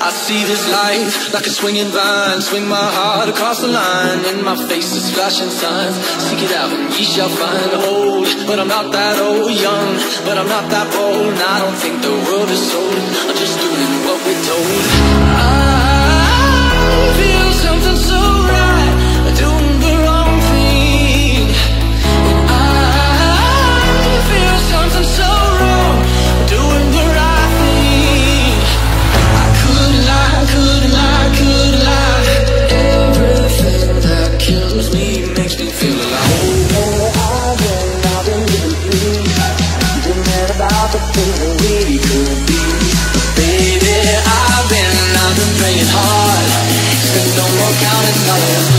I see this life like a swinging vine. Swing my heart across the line And my face is flashing signs. Seek it out and ye shall find. Old, but I'm not that old. Young, but I'm not that bold. And I don't think the world is sold counting dollars